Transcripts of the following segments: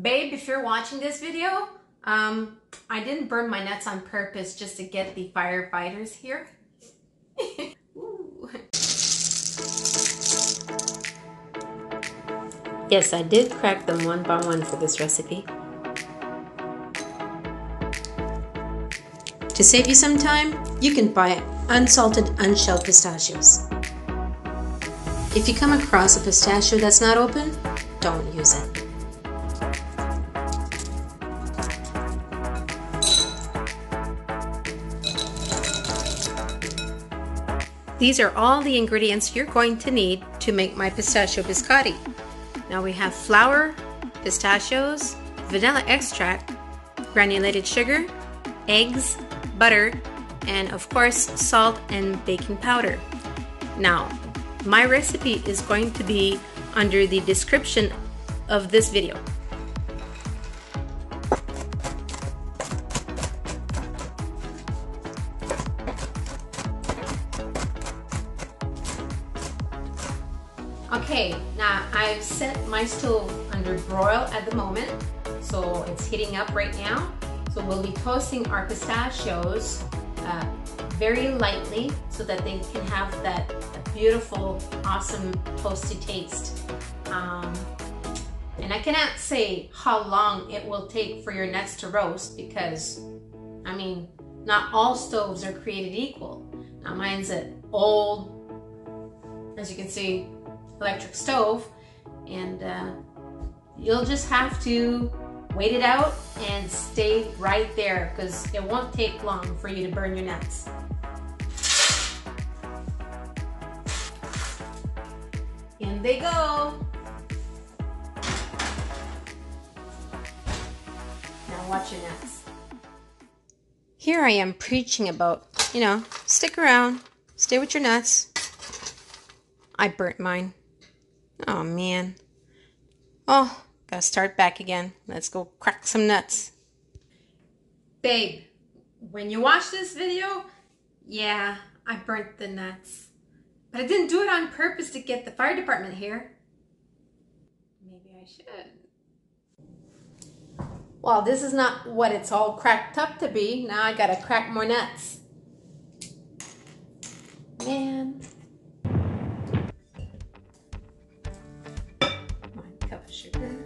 Babe, if you're watching this video, um, I didn't burn my nuts on purpose just to get the firefighters here. yes, I did crack them one by one for this recipe. To save you some time, you can buy unsalted, unshelled pistachios. If you come across a pistachio that's not open, don't use it. These are all the ingredients you're going to need to make my pistachio biscotti. Now we have flour, pistachios, vanilla extract, granulated sugar, eggs, butter, and of course salt and baking powder. Now, my recipe is going to be under the description of this video. Okay, now I've set my stove under broil at the moment, so it's heating up right now. So we'll be toasting our pistachios uh, very lightly so that they can have that, beautiful, awesome toasty taste. Um, and I cannot say how long it will take for your nuts to roast because, I mean, not all stoves are created equal. Now mine's an old, as you can see, electric stove and uh, you'll just have to wait it out and stay right there because it won't take long for you to burn your nuts. In they go. Now watch your nuts. Here I am preaching about, you know, stick around, stay with your nuts. I burnt mine. Oh man. Oh, gotta start back again. Let's go crack some nuts. Babe, when you watch this video, yeah, I burnt the nuts. But I didn't do it on purpose to get the fire department here. Maybe I should. Well, this is not what it's all cracked up to be. Now I gotta crack more nuts. Man. Vanilla.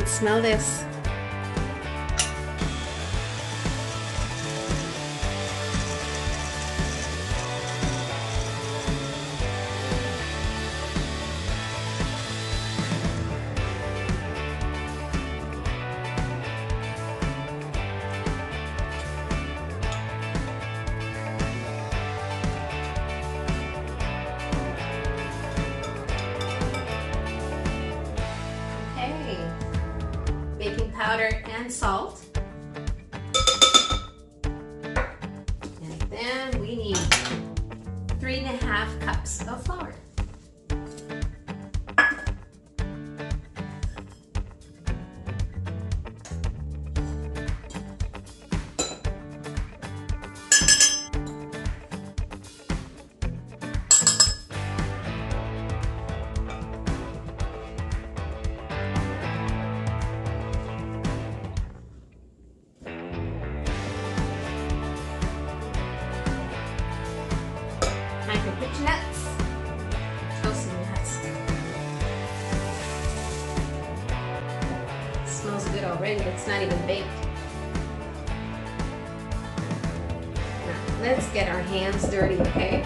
Could smell this. Salt. Nuts. Nuts. It smells good already. It's not even baked. Let's get our hands dirty, okay?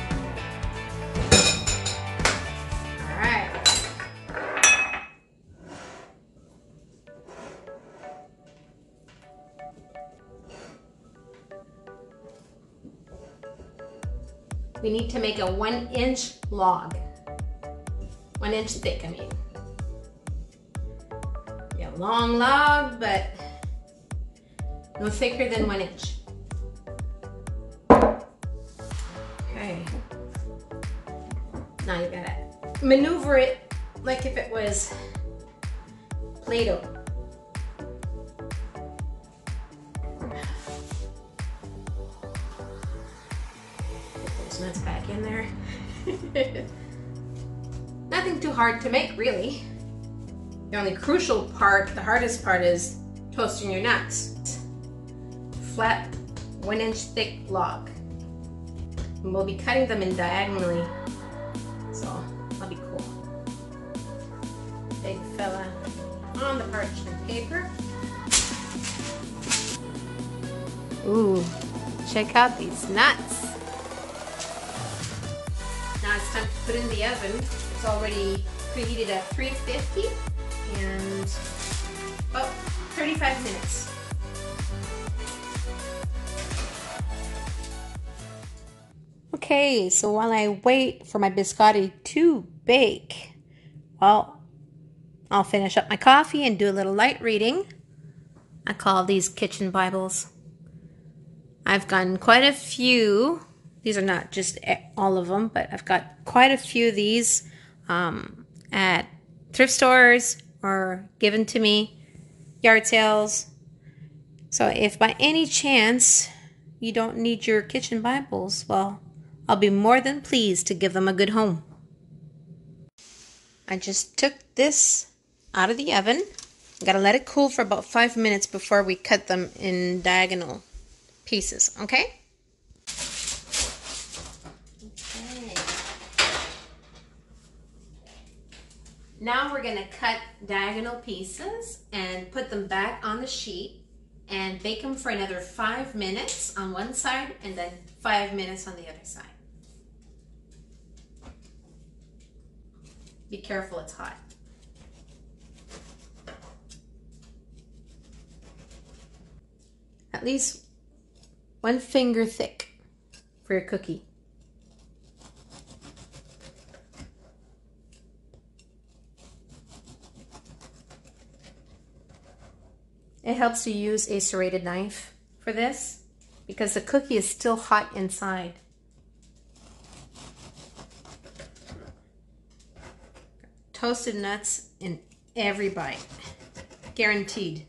We need to make a one inch log. One inch thick, I mean. Yeah, long log, but no thicker than one inch. Okay. Now you gotta maneuver it like if it was Play-Doh. In there. Nothing too hard to make, really. The only crucial part, the hardest part is toasting your nuts. Flat, one inch thick log. And we'll be cutting them in diagonally, so that'll be cool. Big fella on the parchment paper. Ooh, check out these nuts. Put in the oven. It's already preheated at 350 and about 35 minutes. Okay, so while I wait for my biscotti to bake, well, I'll finish up my coffee and do a little light reading. I call these kitchen Bibles. I've gotten quite a few. These are not just all of them, but I've got quite a few of these um, at thrift stores or given to me, yard sales. So if by any chance you don't need your kitchen Bibles, well, I'll be more than pleased to give them a good home. I just took this out of the oven. Gotta let it cool for about five minutes before we cut them in diagonal pieces, okay? Okay. Now we're gonna cut diagonal pieces and put them back on the sheet and bake them for another five minutes on one side and then five minutes on the other side. Be careful, it's hot. At least one finger thick for your cookie. Helps to use a serrated knife for this because the cookie is still hot inside. Toasted nuts in every bite, guaranteed.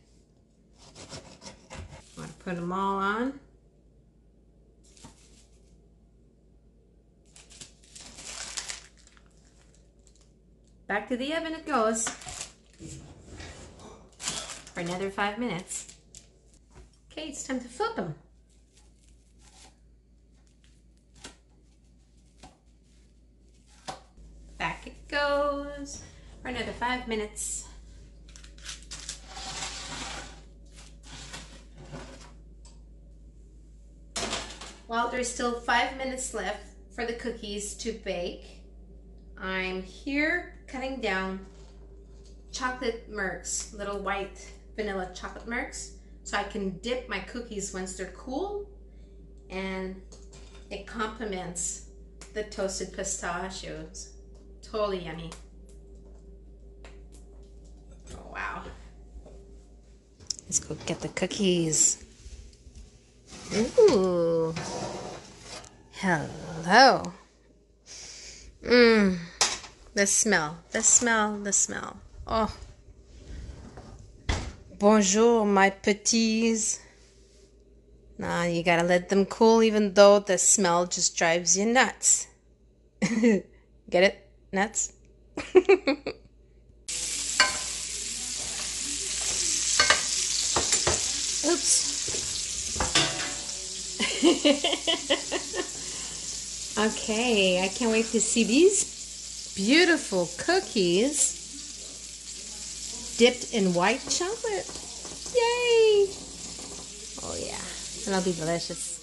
I'm to put them all on. Back to the oven it goes for another five minutes. Okay, it's time to flip them. Back it goes for another five minutes. While there's still five minutes left for the cookies to bake, I'm here cutting down chocolate merks, little white vanilla chocolate merks so I can dip my cookies once they're cool and it complements the toasted pistachios. Totally yummy. Oh, wow. Let's go get the cookies. Ooh. Hello. Mmm. The smell, the smell, the smell. Oh. Bonjour, my petits. Nah, you gotta let them cool even though the smell just drives you nuts. Get it? Nuts? Oops. okay, I can't wait to see these beautiful cookies dipped in white chocolate. Yay! Oh yeah, that'll be delicious.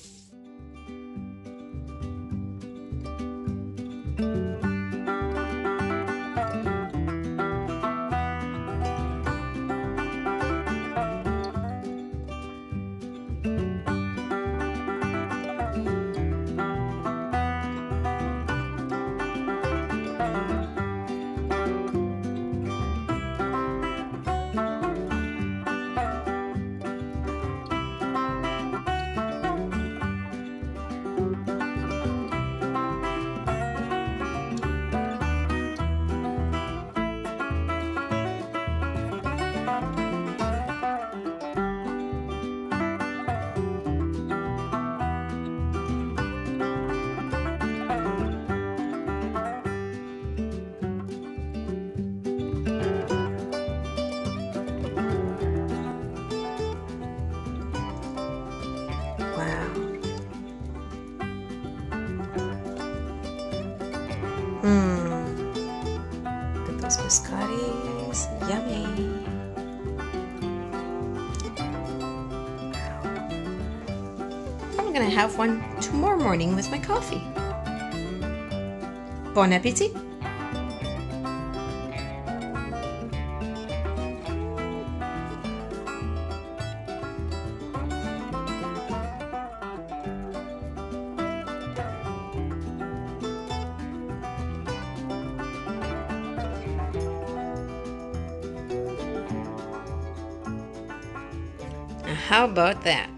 Have one tomorrow morning with my coffee. Bon appetit! How about that?